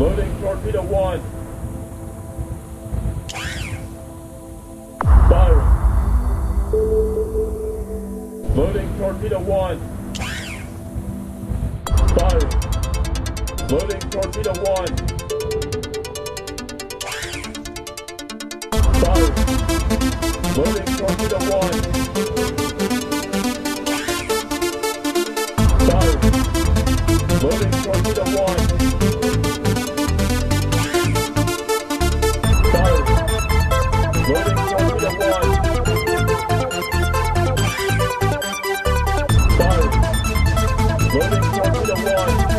Loading torpedo one. Firing. Loading torpedo one. Firing. Loading torpedo one. Loading torpedo one. Firing. Loading torpedo one. the one.